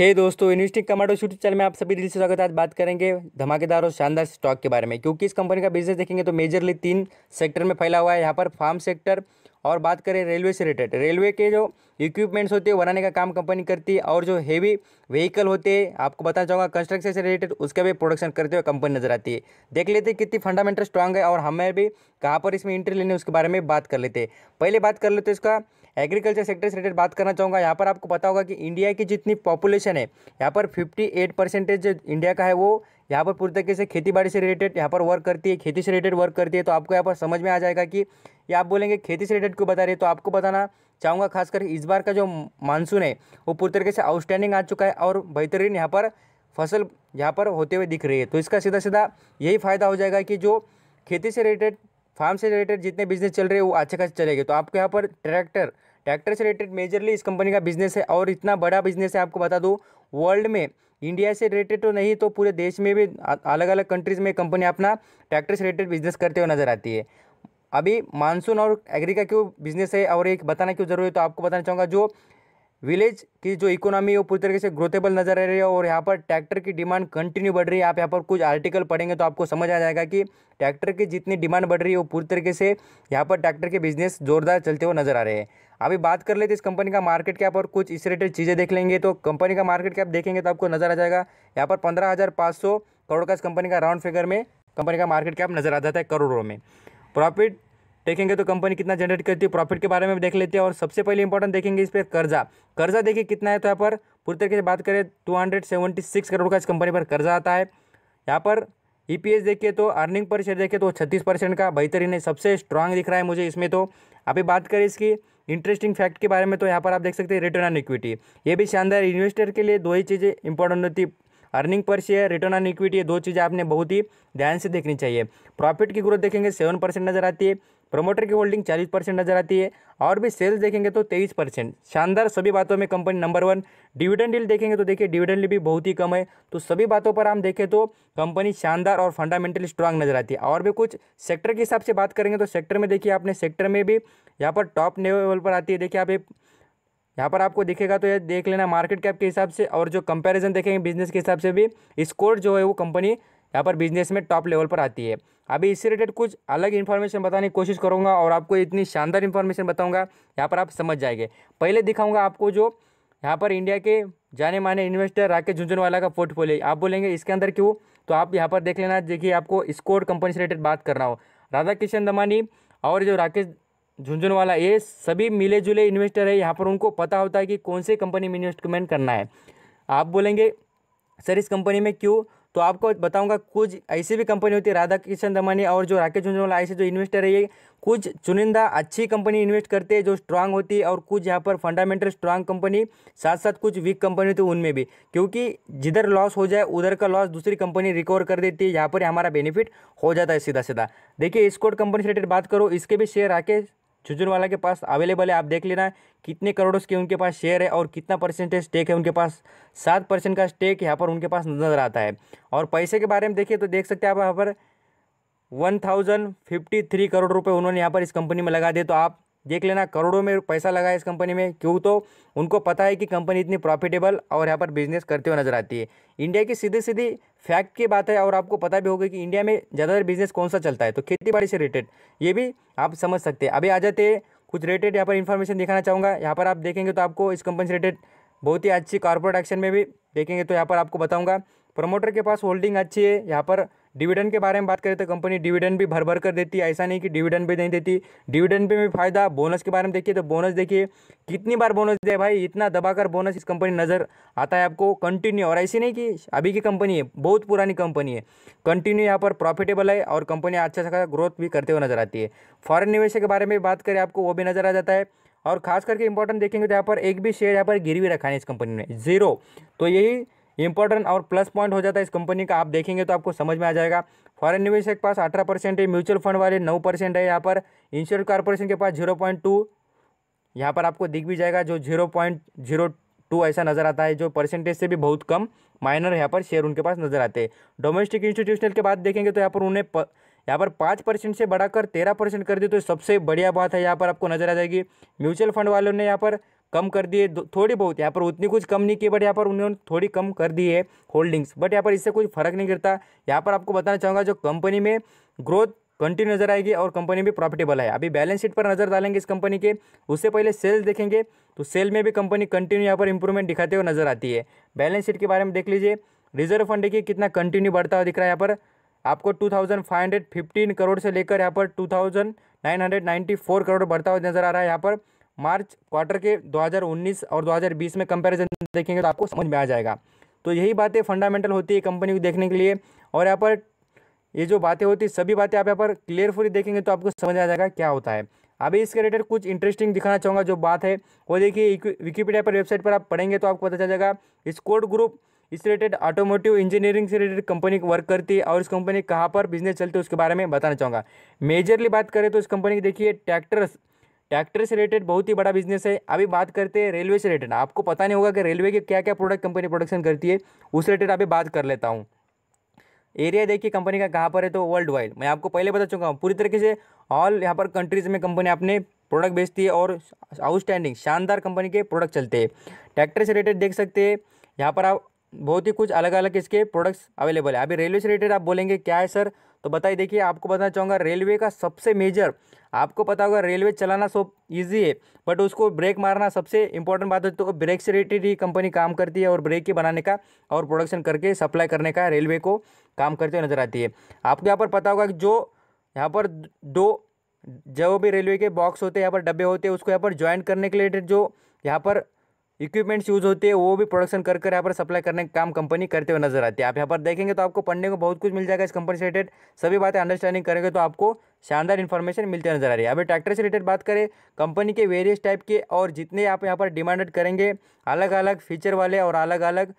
हे hey दोस्तों investing commando YouTube channel में आप सभी दिल से स्वागत है। आज बात करेंगे धमाकेदार और शानदार स्टॉक के बारे में। क्योंकि इस कंपनी का बिज़नेस देखेंगे तो मेजरली तीन सेक्टर में फैला हुआ है। यहाँ पर फार्म सेक्टर और बात करें रेलवे से रिलेटेड रेलवे के जो इक्विपमेंट्स होते हैं बनाने का काम कंपनी करती है और जो हेवी व्हीकल होते हैं, आपको बताना चाहूँगा कंस्ट्रक्शन से रिलेटेड उसका भी प्रोडक्शन करते हुए कंपनी नज़र आती है। देख लेते हैं कितनी फंडामेंटल स्ट्रांग है और हमें भी कहाँ पर इसमें इंट्री लेने उसके बारे में बात कर लेते हैं। पहले बात कर लेते हैं इसका एग्रीकल्चर सेक्टर से रिलेटेड बात करना चाहूँगा। यहाँ पर आपको पता होगा कि इंडिया की जितनी पॉपुलेशन है, यहाँ पर फिफ्टी एट परसेंटेज इंडिया का है वो यहाँ पर पूरी तरीके से खेती बाड़ी से रिलेटेड यहाँ पर वर्क करती है, खेती से रिलेटेड वर्क करती है। तो आपको यहाँ पर समझ में आ जाएगा कि ये आप बोलेंगे खेती से रिलेटेड क्यों बता रही है? तो आपको बताना चाहूँगा खासकर इस बार का जो मानसून है, वो पूरी तरीके से आउटस्टैंडिंग आ चुका है और बेहतरीन यहाँ पर फ़सल यहाँ पर होते हुए दिख रही है। तो इसका सीधा सीधा यही फ़ायदा हो जाएगा कि जो खेती से रिलेटेड फार्म से रिलेटेड जितने बिज़नेस चल रहे हैं, वो अच्छे खासे चलेंगे। तो आपके यहाँ पर ट्रैक्टर ट्रैक्टर से रिलेटेड मेजरली इस कंपनी का बिज़नेस है और इतना बड़ा बिज़नेस है, आपको बता दूँ वर्ल्ड में इंडिया से रिलेटेड तो नहीं तो पूरे देश में भी अलग अलग कंट्रीज़ में कंपनी अपना ट्रैक्टर से रिलेटेड बिज़नेस करते हुए नज़र आती है। अभी मानसून और एग्री का क्यों बिज़नेस है, और एक बताना क्यों ज़रूरी है तो आपको बताना चाहूँगा, जो विलेज की जो इकोनॉमी है वो पूरी तरीके से ग्रोथेबल नज़र आ रही है और यहाँ पर ट्रैक्टर की डिमांड कंटिन्यू बढ़ रही है। आप यहाँ पर कुछ आर्टिकल पढ़ेंगे तो आपको समझ आ जाएगा कि ट्रैक्टर की जितनी डिमांड बढ़ रही है वो पूरी तरीके से यहाँ पर ट्रैक्टर के बिज़नेस जोरदार चलते हुए नज़र आ रहे हैं। अभी बात कर लेते इस कंपनी का मार्केट कैप और कुछ इस रिलेटेड चीज़ें देख लेंगे तो कंपनी का मार्केट कैप देखेंगे तो आपको नज़र आ जाएगा। यहाँ पर पंद्रह करोड़ का इस कंपनी का राउंड फिगर में कंपनी का मार्केट कैप नज़र आ जाता है करोड़ों में। प्रॉफिट देखेंगे तो कंपनी कितना जनरेट करती है प्रॉफिट के बारे में देख लेते हैं और सबसे पहले इंपॉर्टेंट देखेंगे इस पर कर्जा। कर्जा देखिए कितना है तो यहाँ पर, पूरी तरीके से बात करें two hundred seventy six crore का इस कंपनी पर कर्जा आता है। यहाँ पर ई पी एस देखिए तो अर्निंग पर शेयर देखिए तो छत्तीस परसेंट का बेहतरीन है, सबसे स्ट्रांग दिख रहा है मुझे इसमें तो। अभी बात करें इसकी इंटरेस्टिंग फैक्ट के बारे में तो यहाँ पर आप देख सकते हैं रिटर्न ऑन इक्विटी ये भी शानदार इन्वेस्टर के लिए दो ही चीज़ें इंपॉर्टेंट होती earning per share return on equity ये दो चीज़ें आपने बहुत ही ध्यान से देखनी चाहिए। प्रॉफिट की ग्रोथ देखेंगे सेवन परसेंट नज़र आती है। प्रमोटर की होल्डिंग चालीस परसेंट नज़र आती है और भी सेल्स देखेंगे तो तेईस परसेंट शानदार सभी बातों में company number one dividend deal देखेंगे तो देखिए डिविडेंड भी बहुत ही कम है। तो सभी बातों पर हम देखें तो कंपनी शानदार और फंडामेंटली स्ट्रांग नज़र आती है। और भी कुछ सेक्टर के हिसाब से बात करेंगे तो सेक्टर में देखिए आपने सेक्टर में भी यहाँ पर टॉप लेवल पर आती है। देखिए आप यहाँ पर आपको दिखेगा तो ये देख लेना मार्केट कैप के हिसाब से और जो कंपैरिजन देखेंगे बिज़नेस के हिसाब से भी स्कोर जो है वो कंपनी यहाँ पर बिज़नेस में टॉप लेवल पर आती है। अभी इससे रिलेटेड कुछ अलग इन्फॉर्मेशन बताने की कोशिश करूँगा और आपको इतनी शानदार इन्फॉर्मेशन बताऊँगा, यहाँ पर आप समझ जाएँगे। पहले दिखाऊँगा आपको जो यहाँ पर इंडिया के जाने माने इन्वेस्टर राकेश झुंझुनवाला का पोर्टफोलियो आप बोलेंगे, इसके अंदर क्यों? तो आप यहाँ पर देख लेना, देखिए आपको स्कोर कंपनी से रिलेटेड बात करना हो। राधा किशन दमानी और जो राकेश झुंझुनवाला, ये सभी मिले जुले इन्वेस्टर है। यहाँ पर उनको पता होता है कि कौन से कंपनी में इन्वेस्टमेंट करना है। आप बोलेंगे, सर, इस कंपनी में क्यों तो आपको बताऊँगा, कुछ ऐसी भी कंपनी होती है राधा किशन दमानी और जो राकेश झुंझुनवाला, ऐसे जो इन्वेस्टर है ये, कुछ चुनिंदा अच्छी कंपनी इन्वेस्ट करते हैं, जो स्ट्रांग होती है और कुछ यहाँ पर फंडामेंटल स्ट्रांग कंपनी साथ साथ कुछ वीक कंपनी होती है उनमें भी। क्योंकि जिधर लॉस हो जाए, उधर का लॉस दूसरी कंपनी रिकवर कर देती है, यहाँ पर हमारा बेनिफिट हो जाता है सीधा सीधा देखिए स्कोर कंपनी से रिलेटेड बात करो, इसके भी शेयर राकेश झुंझुनवाला के पास अवेलेबल है, आप देख लेना है कितने करोड़ों के उनके पास शेयर है और कितना परसेंटेज स्टेक है उनके पास। सात परसेंट का स्टेक यहाँ पर उनके पास नज़र आता है। और पैसे के बारे में देखिए तो देख सकते हैं आप यहाँ पर one thousand fifty three crore रुपए उन्होंने यहाँ पर इस कंपनी में लगा दिए। तो आप देख लेना, करोड़ों में पैसा लगा है इस कंपनी में। क्यों तो? उनको पता है कि कंपनी इतनी प्रॉफिटेबल और यहाँ पर बिज़नेस करते हुए नज़र आती है। इंडिया की सीधी सीधी फैक्ट की बात है और आपको पता भी होगा कि इंडिया में ज़्यादातर बिज़नेस कौन सा चलता है? तो खेती बाड़ी से रिलेटेड ये भी आप समझ सकते हैं। अभी आ जाते हैं कुछ रिलेटेड यहाँ पर इन्फॉर्मेशन दिखाना चाहूँगा। यहाँ पर आप देखेंगे तो आपको इस कंपनी से रिलेटेड बहुत ही अच्छी कॉर्पोरेट एक्शन में भी देखेंगे तो यहाँ पर आपको बताऊँगा। प्रमोटर के पास होल्डिंग अच्छी है। यहाँ पर डिविडेंड के बारे में बात करें तो कंपनी डिविडेंड भी भर भर कर देती है। ऐसा नहीं कि डिविडेंड भी नहीं देती। डिविडेंड पे भी फ़ायदा बोनस के बारे में देखिए तो बोनस देखिए, कितनी बार बोनस दे भाई? इतना दबाकर बोनस इस कंपनी नज़र आता है आपको। कंटिन्यू और ऐसी नहीं कि अभी की कंपनी है, बहुत पुरानी कंपनी है। कंटिन्यू यहाँ पर प्रॉफिटेबल है और कंपनी अच्छा सा ग्रोथ भी करते हुए नज़र आती है। फॉरन निवेश के बारे में बात करें आपको, वो भी नज़र आ जाता है। और खास करके इंपॉर्टेंट देखेंगे तो यहाँ पर एक भी शेयर यहाँ पर गिरवी रखा है इस कंपनी में ज़ीरो तो यही इंपॉर्टेंट और प्लस पॉइंट हो जाता है इस कंपनी का आप देखेंगे तो आपको समझ में आ जाएगा। फॉरेन निवेशक के पास अठारह परसेंट है म्यूचुअल फंड वाले नौ परसेंट है यहाँ पर। इंश्योरेंस कॉरपोरेशन के पास ज़ीरो पॉइंट टू यहाँ पर आपको दिख भी जाएगा जो ज़ीरो पॉइंट ज़ीरो टू ऐसा नज़र आता है जो परसेंटेज से भी बहुत कम माइनर यहाँ पर शेयर उनके पास नज़र आते हैं। डोमेस्टिक इंस्टीट्यूशनल के बाद देखेंगे तो यहाँ पर उन्हें प, यहाँ पर पाँच परसेंट से बढ़ाकर तेरह परसेंट कर दी तो सबसे बढ़िया बात है यहाँ पर आपको नज़र आ जाएगी। म्यूचुअल फंड वालों ने यहाँ पर कम कर दिए थोड़ी बहुत, यहाँ पर उतनी कुछ कम नहीं की बट यहाँ पर उन्होंने थोड़ी कम कर दी है होल्डिंग्स बट यहाँ पर इससे कोई फ़र्क नहीं गिरता। यहाँ पर आपको बताना चाहूँगा, जो कंपनी में ग्रोथ कंटिन्यू नज़र आएगी और कंपनी भी प्रॉफिटेबल है। अभी बैलेंस शीट पर नज़र डालेंगे इस कंपनी के, उससे पहले सेल्स देखेंगे तो सेल में भी कंपनी कंटिन्यू यहाँ पर इंप्रूवमेंट दिखाते हुए नज़र आती है। बैलेंस शीट के बारे में देख लीजिए रिज़र्व फंड देखिए कितना कंटिन्यू बढ़ता हुआ दिख रहा है यहाँ पर। आपको two thousand five hundred fifteen crore से लेकर यहाँ पर two thousand nine hundred ninety four crore बढ़ता हुआ नज़र आ रहा है यहाँ पर। मार्च क्वार्टर के 2019 और 2020 में कंपैरिजन देखेंगे तो आपको समझ में आ जाएगा। तो यही बातें फंडामेंटल होती है कंपनी को देखने के लिए और यहाँ पर ये जो बातें होती है, सभी बातें आप यहाँ पर क्लियरफुली देखेंगे तो आपको समझ आ जाएगा क्या होता है। अभी इसके रिलेटेड कुछ इंटरेस्टिंग दिखाना चाहूँगा, जो बात है, वो देखिए विकीपीडिया पर वेबसाइट पर आप पढ़ेंगे तो आपको पता चल जाएगा स्कोड ग्रुप इस रिलेटेड ऑटोमोटिव इंजीनियरिंग से रिलेटेड कंपनी वर्क करती है और इस कंपनी कहाँ पर बिज़नेस चलती है, उसके बारे में बताना चाहूँगा। मेजरली बात करें तो इस कंपनी की देखिए ट्रैक्टर्स ट्रैक्टर से रिलेटेड बहुत ही बड़ा बिज़नेस है। अभी बात करते हैं रेलवे से रिलेटेड आपको पता नहीं होगा कि रेलवे के क्या क्या प्रोडक्ट कंपनी प्रोडक्शन करती है, उस रिलेटेड अभी बात कर लेता हूँ। एरिया देखिए कंपनी का कहाँ पर है तो वर्ल्ड वाइड मैं आपको पहले बता चुका हूँ, पूरी तरीके से ऑल यहाँ पर कंट्रीज़ में कंपनी अपने प्रोडक्ट बेचती है और आउटस्टैंडिंग शानदार कंपनी के प्रोडक्ट चलते हैं। ट्रैक्टर से रिलेटेड देख सकते हैं, यहाँ पर आप बहुत ही कुछ अलग अलग इसके प्रोडक्ट्स अवेलेबल है। अभी रेलवे से रिलेटेड आप बोलेंगे, क्या है सर तो बताइए, देखिए, आपको बताना चाहूँगा, रेलवे का सबसे मेजर, आपको पता होगा, रेलवे चलाना सब ईजी है बट उसको ब्रेक मारना सबसे इंपॉर्टेंट बात है तो ब्रेक से रिलेटेड ही कंपनी काम करती है और ब्रेक के बनाने का और प्रोडक्शन करके सप्लाई करने का रेलवे को काम करते हुए नज़र आती है। आपको यहाँ पर पता होगा कि जो यहाँ पर दो जो भी रेलवे के बॉक्स होते हैं, यहाँ पर डब्बे होते हैं, उसको यहाँ पर ज्वाइन करने के लिए जो यहाँ पर इक्विपमेंट्स यूज़ होते हैं, वो भी प्रोडक्शन कर कर यहाँ पर सप्लाई करने का काम कंपनी करते हुए नज़र आती है। आप यहाँ पर देखेंगे तो आपको पढ़ने को बहुत कुछ मिल जाएगा इस कंपनी से रिलेटेड। सभी बातें अंडरस्टैंडिंग करेंगे तो आपको शानदार इन्फॉर्मेशन मिलते नज़र आ रही है। अभी ट्रैक्टर से रिलेटेड बात करें, कंपनी के वेरियस टाइप के और जितने आप यहाँ पर डिमांडेड करेंगे अलग अलग फीचर वाले और अलग अलग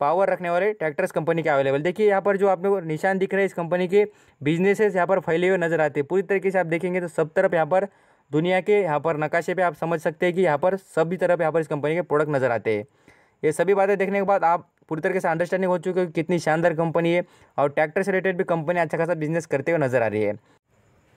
पावर रखने वाले ट्रैक्टर्स कंपनी के अवेलेबल देखिए यहाँ पर जो आपने निशान दिख रहे हैं इस कंपनी के बिजनेसेस यहाँ पर फैले हुए नज़र आते हैं। पूरी तरीके से आप देखेंगे तो सब तरफ़ यहाँ पर दुनिया के यहाँ पर नकाशे पे आप समझ सकते हैं कि यहाँ पर सभी तरफ़ यहाँ पर इस कंपनी के प्रोडक्ट नज़र आते हैं। ये सभी बातें देखने के बाद आप पूरी तरीके से अंडरस्टैंडिंग हो चुके हो कि कितनी शानदार कंपनी है और ट्रैक्टर से रिलेटेड भी कंपनी अच्छा खासा बिज़नेस करते हुए नज़र आ रही है।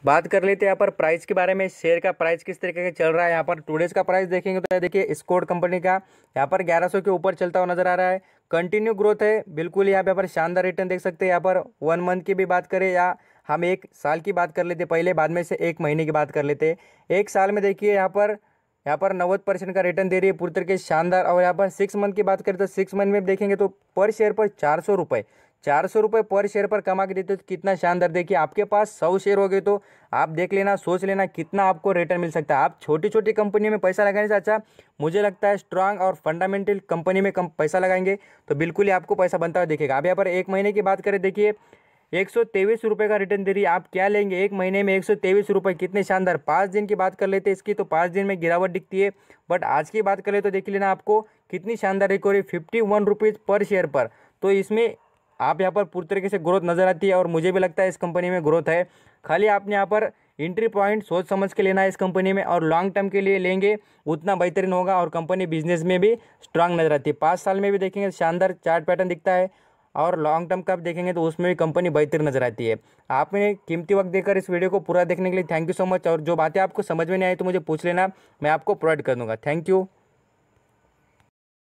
बात कर लेते हैं यहाँ पर प्राइस के बारे में। शेयर का प्राइस किस तरीके का चल रहा है? यहाँ पर टूडेज का प्राइस देखेंगे तो देखिए स्कोर कंपनी का यहाँ पर 1100 के ऊपर चलता हुआ नज़र आ रहा है। कंटिन्यू ग्रोथ है, बिल्कुल यहाँ पर शानदार रिटर्न देख सकते हैं। यहाँ पर वन मंथ की भी बात करें या हम एक साल की बात कर लेते, पहले बाद में से एक महीने की बात कर लेते। एक साल में देखिए, यहाँ पर यहाँ पर नब्बे परसेंट का रिटर्न दे रही है पूरी तरीके शानदार और यहाँ पर सिक्स मंथ की बात करें तो सिक्स मंथ में देखेंगे तो पर शेयर पर चार सौ रुपये चार सौ रुपये पर शेयर पर कमा के देते तो कितना शानदार। देखिए, आपके पास सौ शेयर हो गए तो आप देख लेना, सोच लेना कितना आपको रिटर्न मिल सकता है। आप छोटी छोटी कंपनी में पैसा लगाने से अच्छा मुझे लगता है स्ट्रांग और फंडामेंटल कंपनी में कम पैसा लगाएँगे तो बिल्कुल ही आपको पैसा बनता हुआ देखेगा। आप यहाँ पर एक महीने की बात करें, देखिए एक सौ तेईस रुपये का रिटर्न दे रही है। आप क्या लेंगे? एक महीने में एक सौ तेईस रुपये कितने शानदार। पाँच दिन की बात कर लेते हैं इसकी तो पाँच दिन में गिरावट दिखती है। बट आज की बात करें तो देख लेना आपको, कितनी शानदार रिकवरी फिफ्टी वन रुपीज़ पर शेयर पर। तो इसमें आप यहाँ पर पूरी तरीके से ग्रोथ नज़र आती है और मुझे भी लगता है इस कंपनी में ग्रोथ है। खाली आपने यहाँ पर इंट्री पॉइंट सोच समझ के लेना है इस कंपनी में और लॉन्ग टर्म के लिए लेंगे, उतना बेहतरीन होगा और कंपनी बिज़नेस में भी स्ट्रांग नज़र आती है। पाँच साल में भी देखेंगे, शानदार चार्ट पैटर्न दिखता है। और लॉन्ग टर्म का आप देखेंगे तो उसमें भी कंपनी बेहतर नज़र आती है। आपने कीमती वक्त देकर इस वीडियो को पूरा देखने के लिए थैंक यू सो मच और जो बातें आपको समझ में नहीं आई तो मुझे पूछ लेना, मैं आपको प्रोवाइड कर दूँगा। Thank you